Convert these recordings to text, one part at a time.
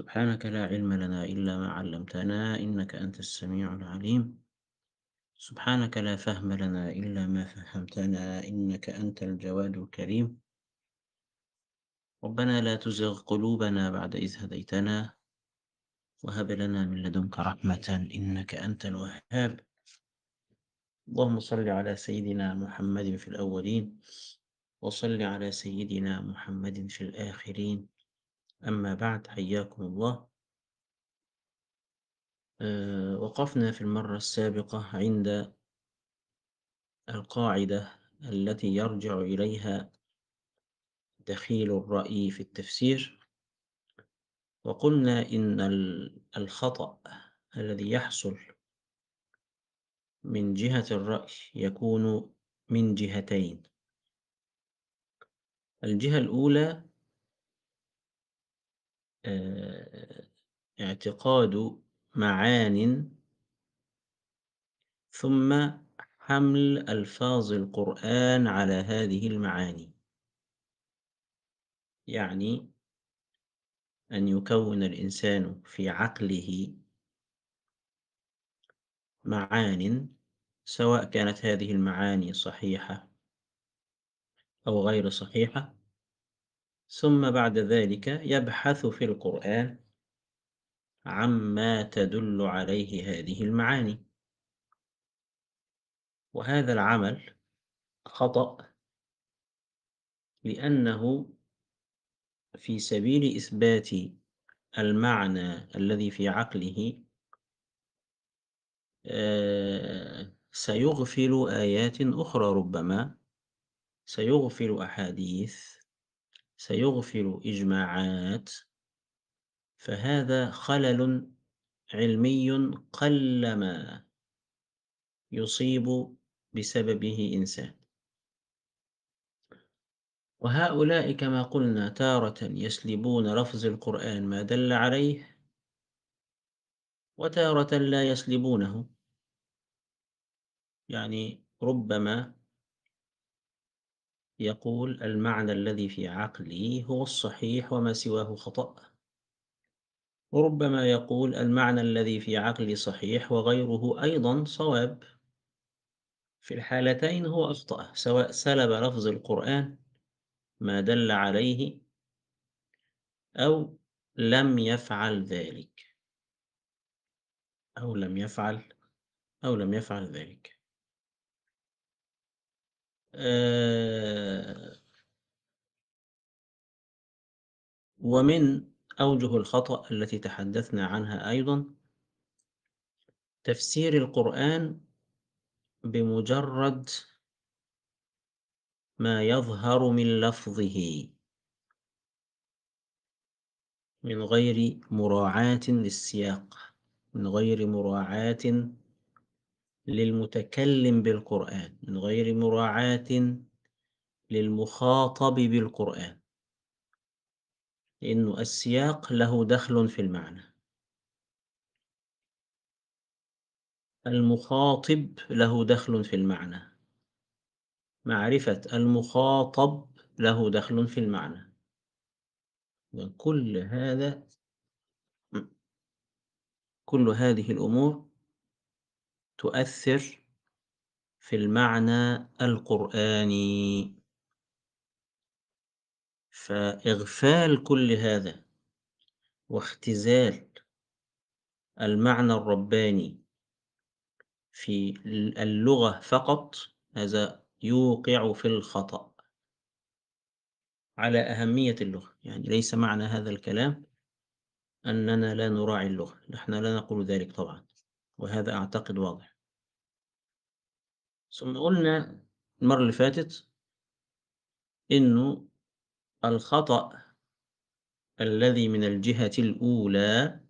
سبحانك لا علم لنا إلا ما علمتنا إنك أنت السميع العليم. سبحانك لا فهم لنا إلا ما فهمتنا إنك أنت الجواد الكريم. ربنا لا تزغ قلوبنا بعد إذ هديتنا وهب لنا من لدنك رحمة إنك أنت الوهاب. اللهم صل على سيدنا محمد في الأولين وصل على سيدنا محمد في الآخرين. أما بعد حياكم الله. أه وقفنا في المرة السابقة عند القاعدة التي يرجع إليها دخيل الرأي في التفسير. وقلنا إن الخطأ الذي يحصل من جهة الرأي يكون من جهتين. الجهة الأولى آه، اعتقاد معان ثم حمل ألفاظ القرآن على هذه المعاني. يعني أن يكون الإنسان في عقله معان سواء كانت هذه المعاني صحيحة أو غير صحيحة. ثم بعد ذلك يبحث في القرآن عما تدل عليه هذه المعاني. وهذا العمل خطأ لأنه في سبيل إثبات المعنى الذي في عقله آه، سيغفل آيات أخرى ربما سيغفل أحاديث سيغفل إجماعات. فهذا خلل علمي قلما يصيب بسببه إنسان. وهؤلاء كما قلنا تارة يسلبون لفظ القرآن ما دل عليه وتارة لا يسلبونه. يعني ربما يقول المعنى الذي في عقلي هو الصحيح وما سواه خطأ. وربما يقول المعنى الذي في عقلي صحيح وغيره أيضا صواب. في الحالتين هو أخطأ سواء سلب لفظ القرآن ما دل عليه أو لم يفعل ذلك. أو لم يفعل أو لم يفعل ذلك. ومن أوجه الخطأ التي تحدثنا عنها أيضا تفسير القرآن بمجرد ما يظهر من لفظه من غير مراعاة للسياق من غير مراعاة للمتكلم بالقرآن من غير مراعاة للمخاطب بالقرآن. لأنه السياق له دخل في المعنى. المخاطب له دخل في المعنى. معرفة المخاطب له دخل في المعنى. كل هذا كل هذه الأمور تؤثر في المعنى القرآني. فإغفال كل هذا واختزال المعنى الرباني في اللغة فقط هذا يوقع في الخطأ على أهمية اللغة. يعني ليس معنى هذا الكلام أننا لا نراعي اللغة نحن لا نقول ذلك طبعا وهذا أعتقد واضح. ثم قلنا المرة اللي فاتت إنه الخطأ الذي من الجهة الأولى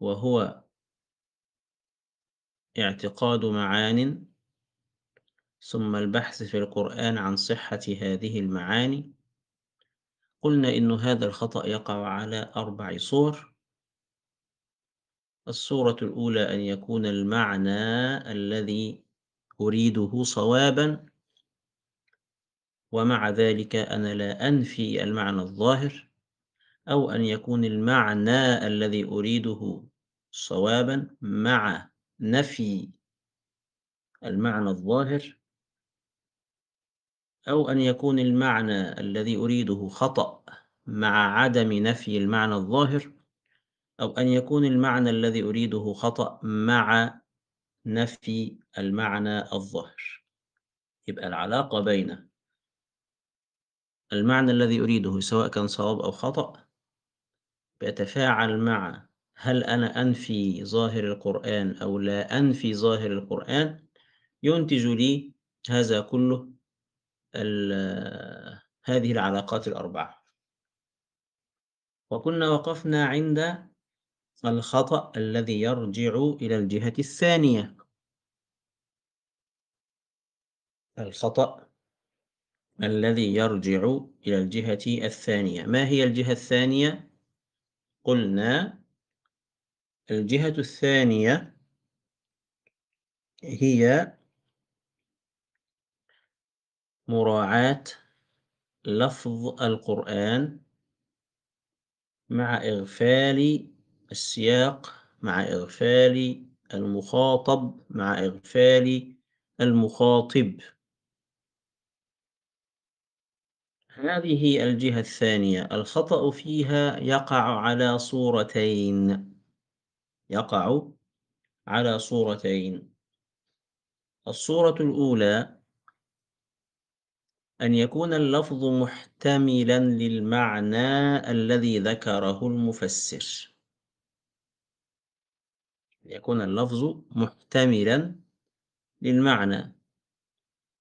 وهو اعتقاد معان ثم البحث في القرآن عن صحة هذه المعاني. قلنا إن هذا الخطأ يقع على أربع صور. الصورة الأولى أن يكون المعنى الذي أريده صوابا ومع ذلك أنا لا أنفي المعنى الظاهر أو أن يكون المعنى الذي أريده صوابا مع نفي المعنى الظاهر أو أن يكون المعنى الذي أريده خطأ مع عدم نفي المعنى الظاهر أو أن يكون المعنى الذي أريده خطأ مع نفي المعنى الظاهر. يبقى العلاقة بين المعنى الذي أريده سواء كان صواب أو خطأ بيتفاعل مع هل أنا أنفي ظاهر القرآن أو لا أنفي ظاهر القرآن ينتج لي هذا كله هذه العلاقات الأربعة. وكنا وقفنا عند الخطأ الذي يرجع إلى الجهة الثانية. الخطأ الذي يرجع إلى الجهة الثانية ما هي الجهة الثانية؟ قلنا الجهة الثانية هي مراعاة لفظ القرآن مع إغفال السياق مع إغفال المخاطب مع إغفال المخاطب هذه الجهة الثانية. الخطأ فيها يقع على صورتين. يقع على صورتين. الصورة الأولى أن يكون اللفظ محتملا للمعنى الذي ذكره المفسر. يكون اللفظ محتملا للمعنى.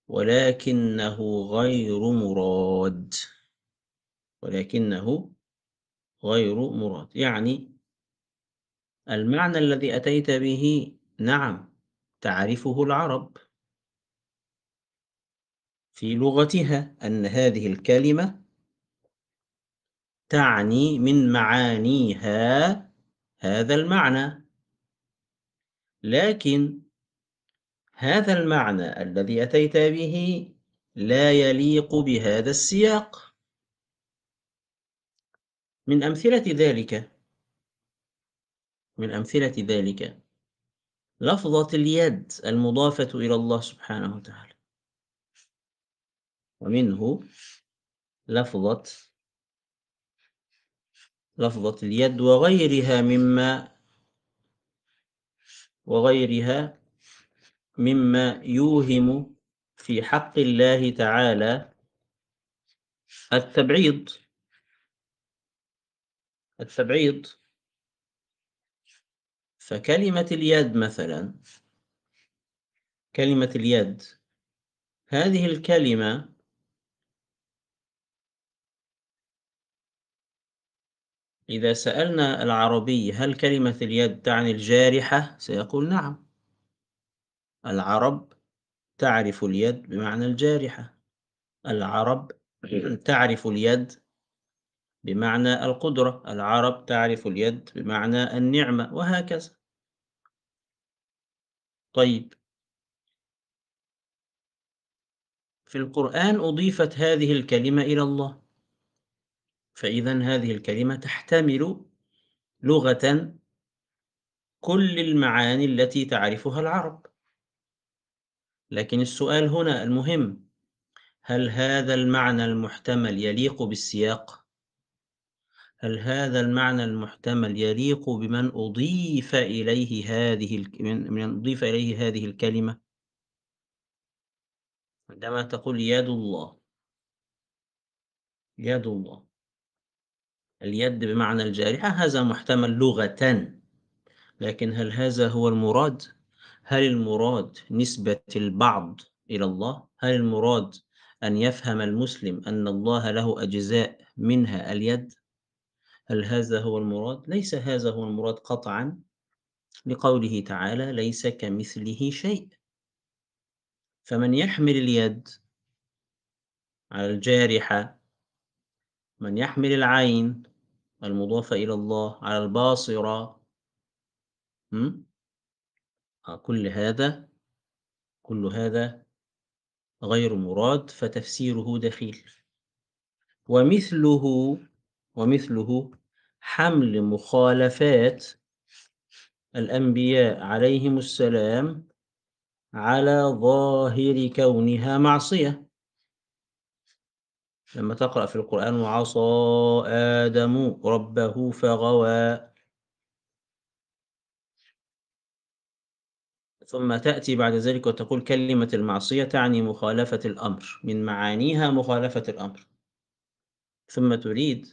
ولكنه غير مراد. ولكنه غير مراد. يعني المعنى الذي أتيت به نعم تعرفه العرب. في لغتها أن هذه الكلمة تعني من معانيها هذا المعنى. لكن هذا المعنى الذي أتيت به لا يليق بهذا السياق. من أمثلة ذلك من أمثلة ذلك لفظة اليد المضافة إلى الله سبحانه وتعالى. ومنه لفظة لفظة اليد وغيرها مما وغيرها مما يوهم في حق الله تعالى التبعيض. التبعيض. فكلمة اليد مثلا كلمة اليد. هذه الكلمة إذا سألنا العربي هل كلمة اليد تعني الجارحة؟ سيقول نعم. العرب تعرف اليد بمعنى الجارحة. العرب تعرف اليد بمعنى القدرة. العرب تعرف اليد بمعنى النعمة وهكذا. طيب. في القرآن أضيفت هذه الكلمة إلى الله. فإذا هذه الكلمة تحتمل لغة كل المعاني التي تعرفها العرب. لكن السؤال هنا المهم هل هذا المعنى المحتمل يليق بالسياق؟ هل هذا المعنى المحتمل يليق بمن أضيف إليه هذه من أضيف إليه هذه الكلمة؟ عندما تقول يد الله. يد الله. اليد بمعنى الجارحة هذا محتمل لغة لكن هل هذا هو المراد؟ هل المراد نسبة البعض إلى الله؟ هل المراد أن يفهم المسلم أن الله له أجزاء منها اليد؟ هل هذا هو المراد؟ ليس هذا هو المراد قطعا لقوله تعالى ليس كمثله شيء فمن يحمل اليد على الجارحة من يحمل العين المضافة إلى الله على الباصرة كل هذا كل هذا غير مراد فتفسيره دخيل. ومثله ومثله حمل مخالفات الأنبياء عليهم السلام على ظاهر كونها معصية. لما تقرأ في القرآن وعصى آدم ربه فغوى ثم تأتي بعد ذلك وتقول كلمة المعصية تعني مخالفة الأمر من معانيها مخالفة الأمر. ثم تريد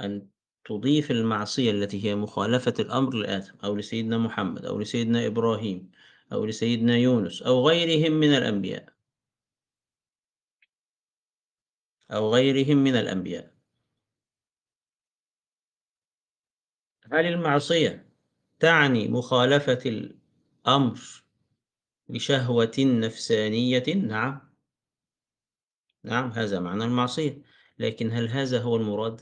أن تضيف المعصية التي هي مخالفة الأمر لآدم أو لسيدنا محمد أو لسيدنا إبراهيم أو لسيدنا يونس أو غيرهم من الأنبياء. أو غيرهم من الأنبياء. هل المعصية تعني مخالفة الأمر لشهوة نفسانية؟ نعم. نعم هذا معنى المعصية. لكن هل هذا هو المراد؟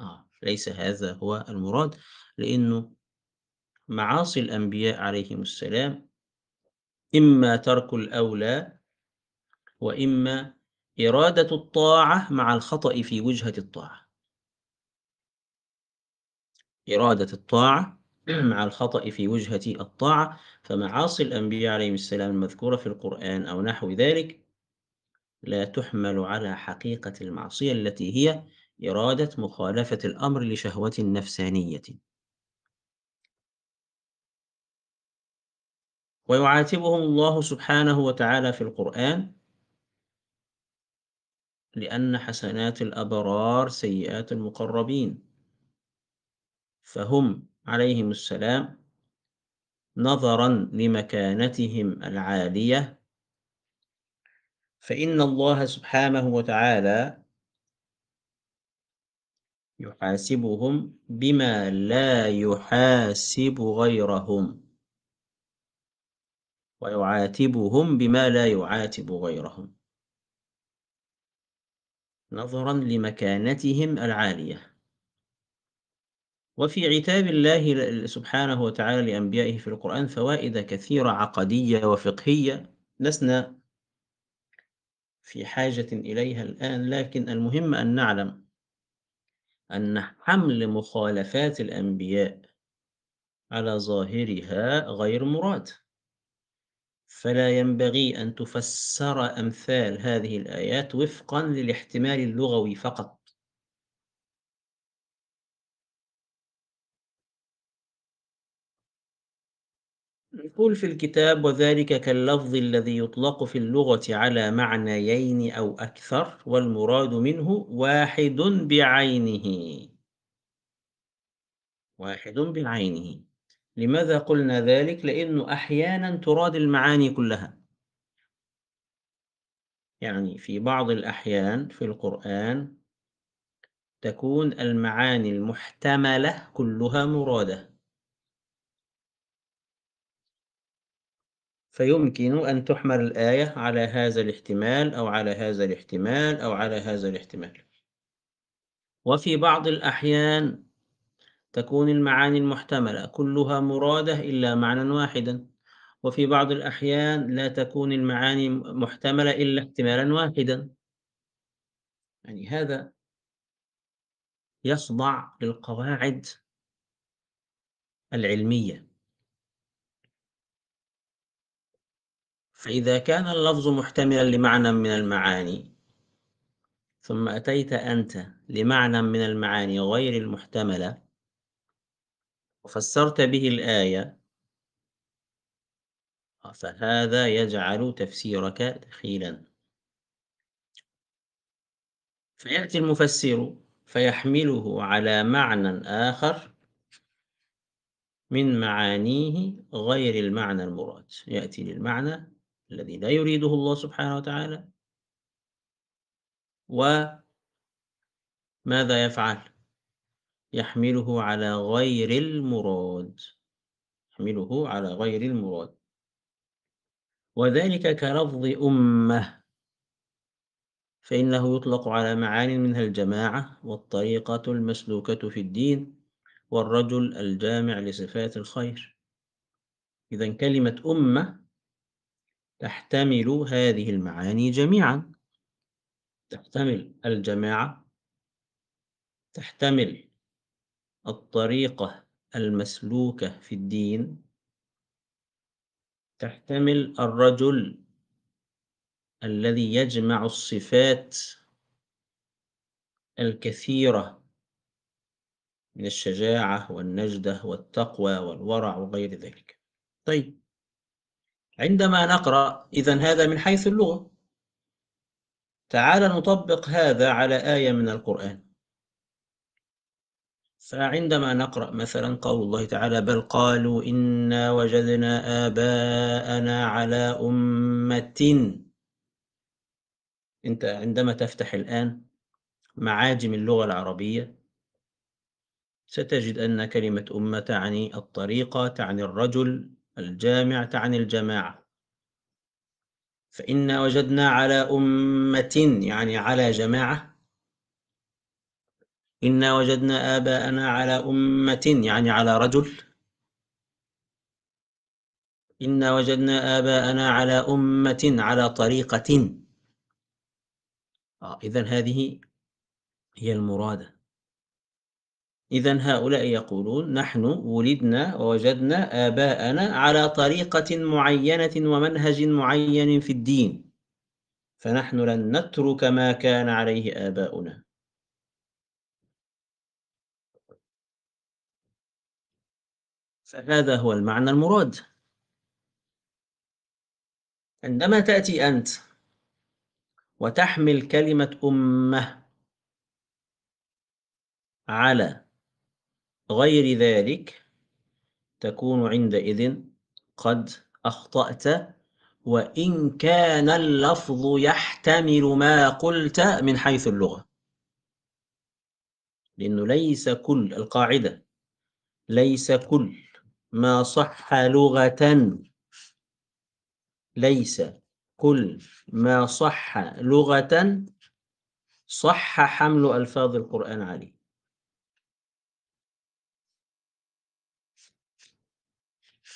آه ليس هذا هو المراد لأنه معاصي الأنبياء عليهم السلام إما ترك الأولى وإما إرادة الطاعة مع الخطأ في وجهة الطاعة. إرادة الطاعة مع الخطأ في وجهة الطاعة فمعاصي الأنبياء عليهم السلام المذكورة في القرآن أو نحو ذلك لا تحمل على حقيقة المعصية التي هي إرادة مخالفة الأمر لشهوة نفسانية. ويعاتبهم الله سبحانه وتعالى في القرآن لأن حسنات الأبرار سيئات المقربين. فهم عليهم السلام نظرا لمكانتهم العالية. فإن الله سبحانه وتعالى يحاسبهم بما لا يحاسب غيرهم ويعاتبهم بما لا يعاتب غيرهم. نظرا لمكانتهم العالية. وفي عتاب الله سبحانه وتعالى لأنبيائه في القرآن فوائد كثيرة عقدية وفقهية لسنا في حاجة إليها الآن لكن المهم أن نعلم أن حمل مخالفات الأنبياء على ظاهرها غير مراد. فلا ينبغي أن تفسر أمثال هذه الآيات وفقا للاحتمال اللغوي فقط. نقول في الكتاب وذلك كاللفظ الذي يطلق في اللغة على معنيين أو أكثر والمراد منه واحد بعينه. واحد بعينه. لماذا قلنا ذلك؟ لأنه أحيانا تراد المعاني كلها. يعني في بعض الأحيان في القرآن تكون المعاني المحتملة كلها مرادة. فيمكن أن تحمل الآية على هذا الاحتمال أو على هذا الاحتمال أو على هذا الاحتمال. وفي بعض الأحيان تكون المعاني المحتملة كلها مرادة إلا معنى واحدا. وفي بعض الأحيان لا تكون المعاني محتملة إلا احتمالا واحدا. يعني هذا يخضع للقواعد العلمية. فإذا كان اللفظ محتملا لمعنى من المعاني ثم أتيت أنت لمعنى من المعاني غير المحتملة وفسرت به الآية فهذا يجعل تفسيرك دخيلا. فيأتي المفسر فيحمله على معنى آخر من معانيه غير المعنى المراد. يأتي للمعنى الذي لا يريده الله سبحانه وتعالى. وماذا يفعل؟ يحمله على غير المراد. يحمله على غير المراد. وذلك كلفظ أمة. فإنه يطلق على معان منها الجماعة والطريقة المسلوكة في الدين والرجل الجامع لصفات الخير. إذا كلمة أمة تحتمل هذه المعاني جميعا. تحتمل الجماعة. تحتمل الطريقة المسلوكة في الدين. تحتمل الرجل الذي يجمع الصفات الكثيرة من الشجاعة والنجدة والتقوى والورع وغير ذلك. طيب. عندما نقرأ إذا هذا من حيث اللغة. تعال نطبق هذا على آية من القرآن. فعندما نقرأ مثلا قول الله تعالى بل قالوا إنا وجدنا آباءنا على أمة. أنت عندما تفتح الآن معاجم اللغة العربية ستجد أن كلمة أمة تعني الطريقة تعني الرجل الجامع تعني الجماعة. فإنا وجدنا على أمة يعني على جماعة. إنا وجدنا آباءنا على أمة يعني على رجل. إنا وجدنا آباءنا على أمة على طريقة. آه إذن هذه هي المرادة. إذا هؤلاء يقولون نحن ولدنا ووجدنا آباءنا على طريقة معينة ومنهج معين في الدين. فنحن لن نترك ما كان عليه آباؤنا. فهذا هو المعنى المراد. عندما تأتي أنت وتحمل كلمة أمة على غير ذلك تكون عندئذ قد أخطأت وإن كان اللفظ يحتمل ما قلت من حيث اللغة. لأنه ليس كل القاعدة ليس كل ما صح لغة. ليس كل ما صح لغة. صح حمل ألفاظ القرآن عليه.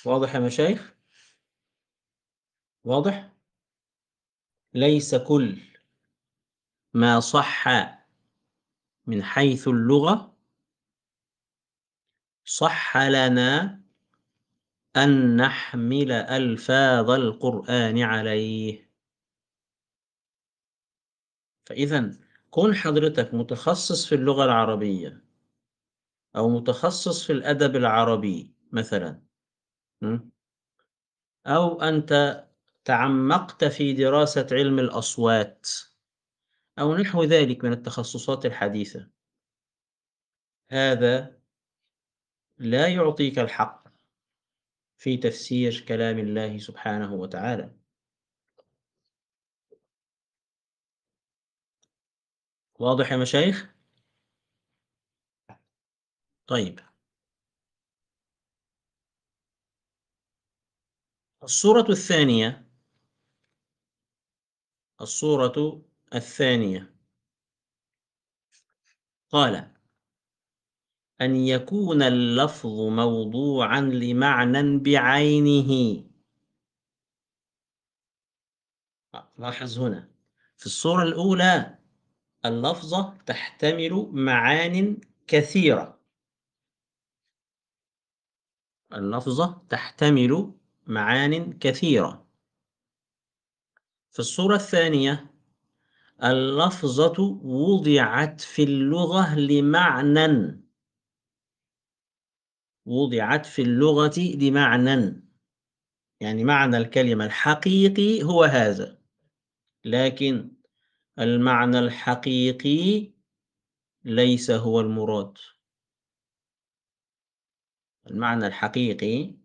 واضح يا مشايخ؟ واضح؟ ليس كل ما صح من حيث اللغة صح لنا أن نحمل ألفاظ القرآن عليه. فإذا كون حضرتك متخصص في اللغة العربية أو متخصص في الأدب العربي مثلا أو أنت تعمقت في دراسة علم الأصوات أو نحو ذلك من التخصصات الحديثة. هذا لا يعطيك الحق في تفسير كلام الله سبحانه وتعالى. واضح يا مشايخ؟ طيب. الصورة الثانية. الصورة الثانية. قال أن يكون اللفظ موضوعا لمعنى بعينه. لاحظ هنا. في الصورة الأولى اللفظة تحتمل معان كثيرة. اللفظة تحتمل معان كثيرة. في الصورة الثانية اللفظة وضعت في اللغة لمعنى. وضعت في اللغة لمعنى. يعني معنى الكلمة الحقيقي هو هذا. لكن المعنى الحقيقي ليس هو المراد. المعنى الحقيقي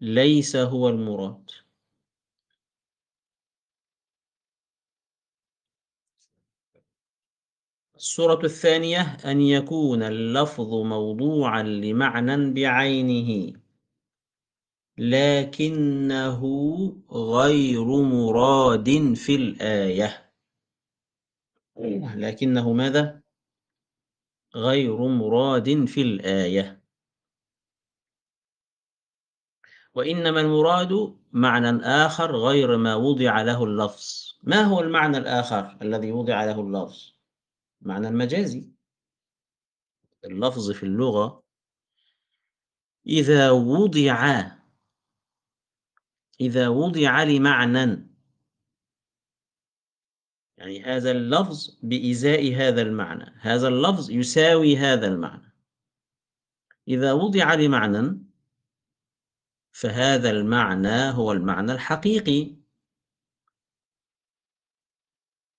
ليس هو المراد. الصورة الثانية أن يكون اللفظ موضوعا لمعنى بعينه لكنه غير مراد في الآية. لكنه ماذا؟ غير مراد في الآية. وإنما المراد معنى آخر غير ما وضع له اللفظ. ما هو المعنى الآخر الذي وضع له اللفظ؟ معنى المجازي. اللفظ في اللغة إذا وضع إذا وضع لمعنى. يعني هذا اللفظ بإزاء هذا المعنى. هذا اللفظ يساوي هذا المعنى. إذا وضع لمعنى فهذا المعنى هو المعنى الحقيقي.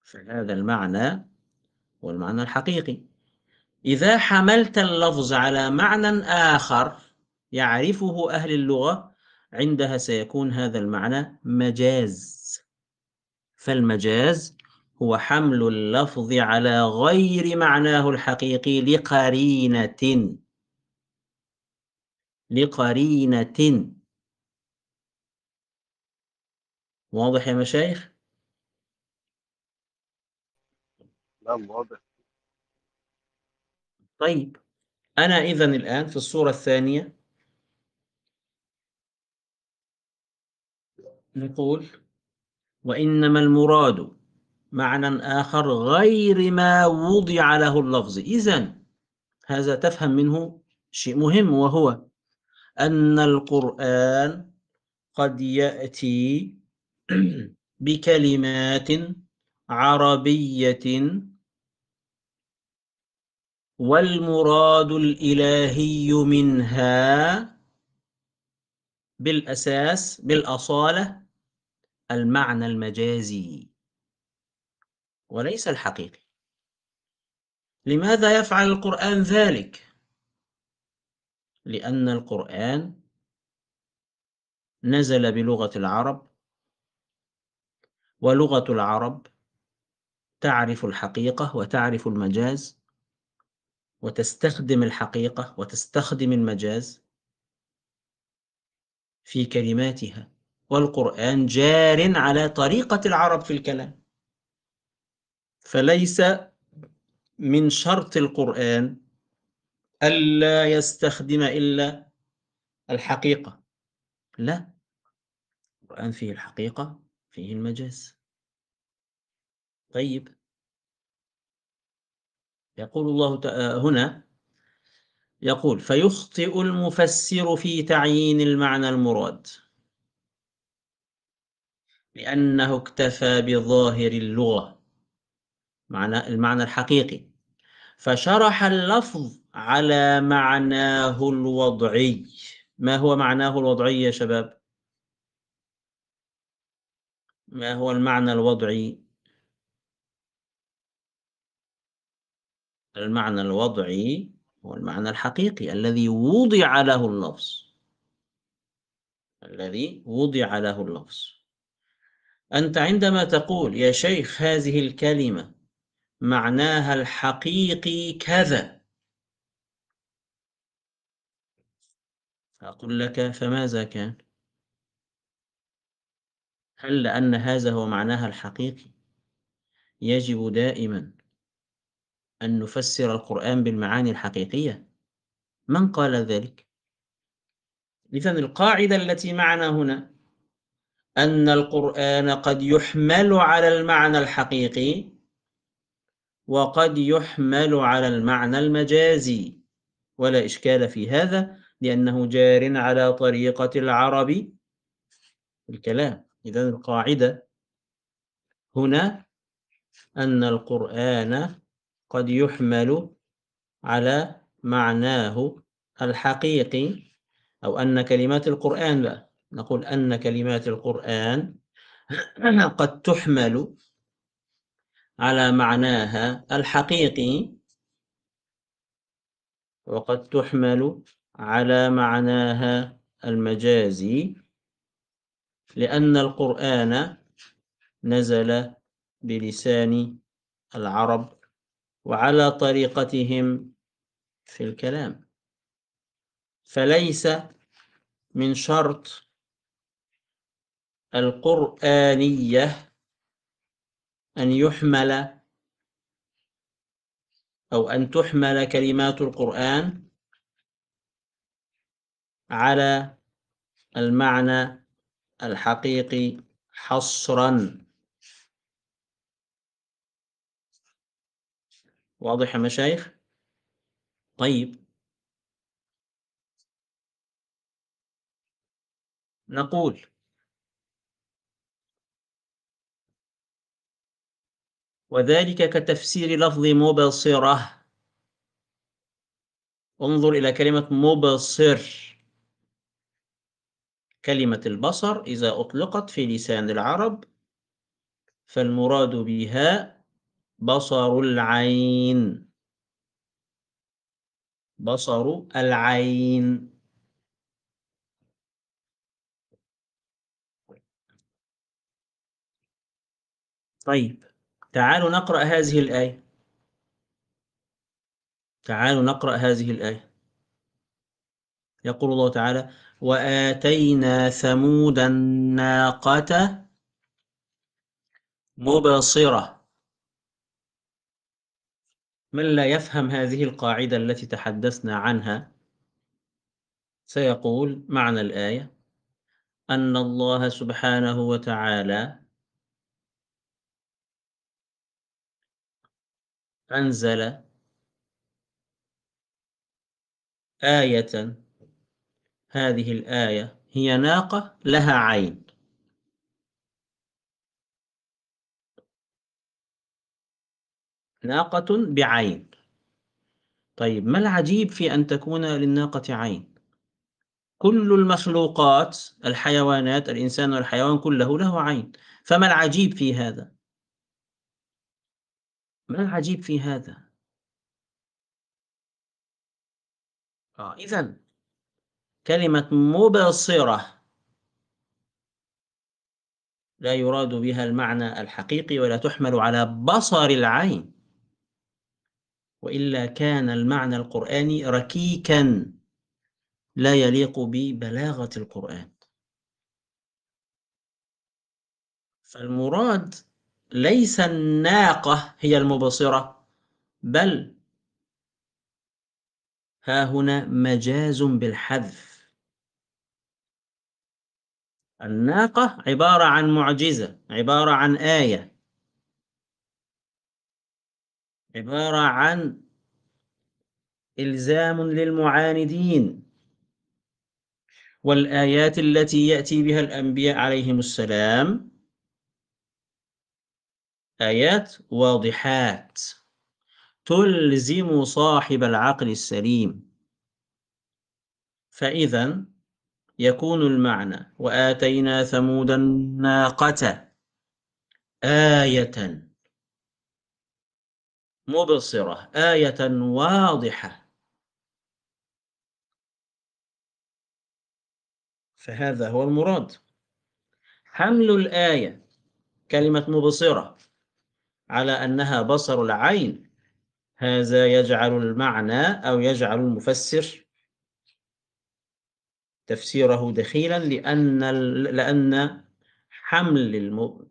فهذا المعنى هو المعنى الحقيقي. إذا حملت اللفظ على معنى آخر يعرفه أهل اللغة عندها سيكون هذا المعنى مجاز. فالمجاز هو حمل اللفظ على غير معناه الحقيقي لقرينة. لقرينة. واضح يا مشايخ؟ نعم واضح طيب أنا إذا الآن في الصورة الثانية نقول وإنما المراد معنى آخر غير ما وضع له اللفظ إذا هذا تفهم منه شيء مهم وهو أن القرآن قد يأتي بكلمات عربية والمراد الإلهي منها بالأساس بالأصالة المعنى المجازي وليس الحقيقي لماذا يفعل القرآن ذلك؟ لأن القرآن نزل بلغة العرب ولغة العرب تعرف الحقيقة وتعرف المجاز وتستخدم الحقيقة وتستخدم المجاز في كلماتها والقرآن جار على طريقة العرب في الكلام. فليس من شرط القرآن ألا يستخدم إلا الحقيقة. لا القرآن فيه الحقيقة فيه المجاز طيب. يقول الله هنا يقول فيخطئ المفسر في تعيين المعنى المراد. لأنه اكتفى بظاهر اللغة معنى المعنى الحقيقي. فشرح اللفظ على معناه الوضعي. ما هو معناه الوضعي يا شباب؟ ما هو المعنى الوضعي؟ المعنى الوضعي هو المعنى الحقيقي الذي وضع له اللفظ. الذي وضع له اللفظ. أنت عندما تقول يا شيخ هذه الكلمة معناها الحقيقي كذا. أقول لك فماذا كان؟ هل لأن هذا هو معناها الحقيقي؟ يجب دائما أن نفسر القرآن بالمعاني الحقيقية. من قال ذلك؟ إذا القاعدة التي معنا هنا أن القرآن قد يحمل على المعنى الحقيقي وقد يحمل على المعنى المجازي. ولا إشكال في هذا لأنه جار على طريقة العرب الكلام. إذا القاعدة هنا أن القرآن قد يحمل على معناه الحقيقي أو أن كلمات القرآن بقى نقول أن كلمات القرآن قد تحمل على معناها الحقيقي وقد تحمل على معناها المجازي. لأن القرآن نزل بلسان العرب وعلى طريقتهم في الكلام. فليس من شرط القرآنية أن يحمل أو أن تحمل كلمات القرآن على المعنى الحقيقي حصرا. واضح يا مشايخ؟ طيب. نقول. وذلك كتفسير لفظ مبصرة. انظر إلى كلمة مبصر. كلمة البصر إذا أطلقت في لسان العرب فالمراد بها بصر العين. بصر العين. طيب تعالوا نقرأ هذه الآية. تعالوا نقرأ هذه الآية. يقول الله تعالى وآتينا ثمود الناقة مبصرة. من لا يفهم هذه القاعدة التي تحدثنا عنها؟ سيقول معنى الآية أن الله سبحانه وتعالى أنزل آية هذه الآية هي ناقة لها عين. ناقة بعين. طيب ما العجيب في أن تكون للناقة عين؟ كل المخلوقات الحيوانات الإنسان والحيوان كله له عين. فما العجيب في هذا؟ ما العجيب في هذا؟ آه إذا كلمة مبصرة لا يراد بها المعنى الحقيقي ولا تحمل على بصر العين وإلا كان المعنى القرآني ركيكا لا يليق ببلاغة القرآن. فالمراد ليس الناقة هي المبصرة بل ها هنا مجاز بالحذف. الناقة عبارة عن معجزة عبارة عن آية. عبارة عن إلزام للمعاندين. والآيات التي يأتي بها الأنبياء عليهم السلام آيات واضحات. تلزم صاحب العقل السليم. فإذا يكون المعنى. وآتينا ثمود الناقة آية مبصرة آية واضحة. فهذا هو المراد. حمل الآية كلمة مبصرة على أنها بصر العين. هذا يجعل المعنى أو يجعل المفسر تفسيره دخيلا لأن لأن حمل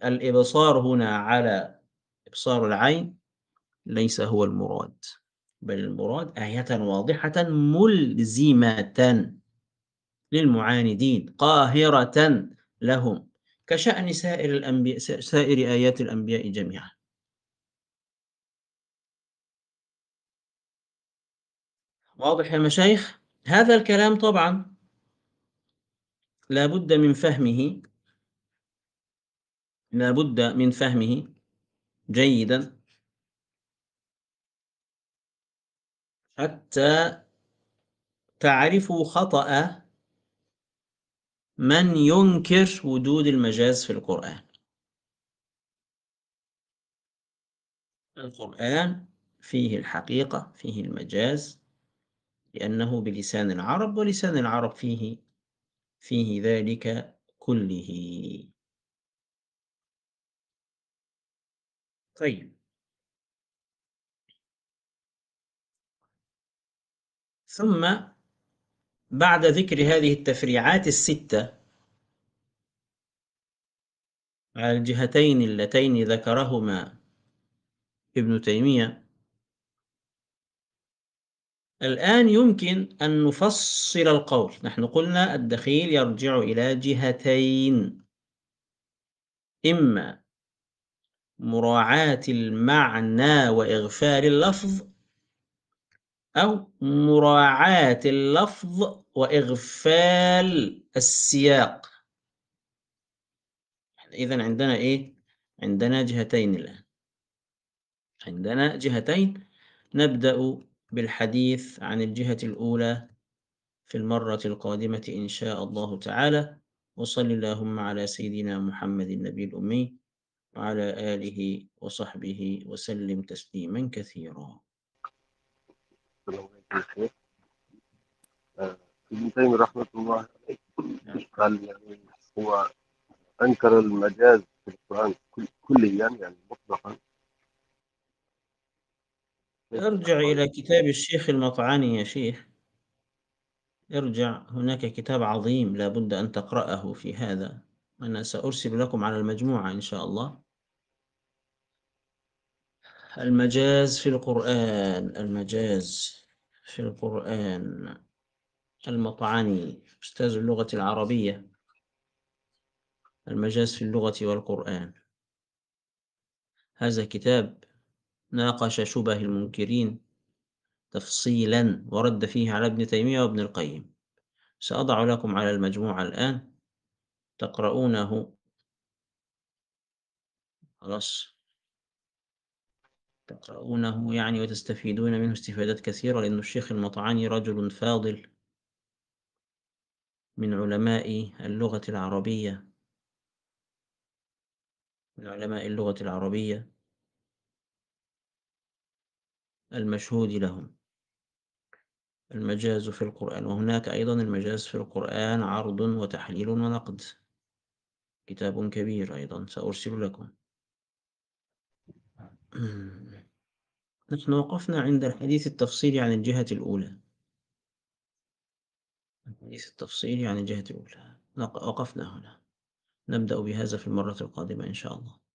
الإبصار هنا على إبصار العين ليس هو المراد بل المراد آية واضحة ملزمة للمعاندين قاهرة لهم كشأن سائر الأنبياء سائر آيات الأنبياء جميعا. واضح يا مشايخ؟ هذا الكلام طبعا لا بد من فهمه لا بد من فهمه جيدا. حتى تعرفوا خطأ من ينكر وجود المجاز في القرآن. القرآن فيه الحقيقة فيه المجاز لأنه بلسان العرب ولسان العرب فيه فيه ذلك كله. طيب. ثم بعد ذكر هذه التفريعات الستة على الجهتين اللتين ذكرهما ابن تيمية الآن يمكن أن نفصل القول. نحن قلنا الدخيل يرجع إلى جهتين. إما مراعاة المعنى وإغفال اللفظ أو مراعاة اللفظ وإغفال السياق. إذا عندنا إيه؟ عندنا جهتين الآن. عندنا جهتين نبدأ بالحديث عن الجهة الأولى في المرة القادمة إن شاء الله تعالى. وصل اللهم على سيدنا محمد النبي الأمي وعلى آله وصحبه وسلم تسليما كثيرا. ابن تيمية رحمة الله. عليه قال يعني هو أنكر المجاز في القرآن كل- كليا يعني مطلقا. ارجع إلى كتاب الشيخ المطعاني يا شيخ. ارجع هناك كتاب عظيم لا بد أن تقرأه في هذا أنا سأرسل لكم على المجموعة إن شاء الله. المجاز في القرآن المجاز في القرآن المطعاني أستاذ اللغة العربية. المجاز في اللغة والقرآن. هذا كتاب ناقش شبه المنكرين تفصيلا ورد فيه على ابن تيمية وابن القيم. سأضع لكم على المجموعة الآن. تقرؤونه. خلاص. تقرؤونه يعني وتستفيدون منه استفادات كثيرة لأن الشيخ المطعاني رجل فاضل من علماء اللغة العربية. من علماء اللغة العربية. المشهود لهم. المجاز في القرآن وهناك أيضا المجاز في القرآن عرض وتحليل ونقد. كتاب كبير أيضا سأرسل لكم. نحن وقفنا عند الحديث التفصيلي عن الجهة الأولى. الحديث التفصيلي عن الجهة الأولى. وقفنا هنا. نبدأ بهذا في المرة القادمة إن شاء الله.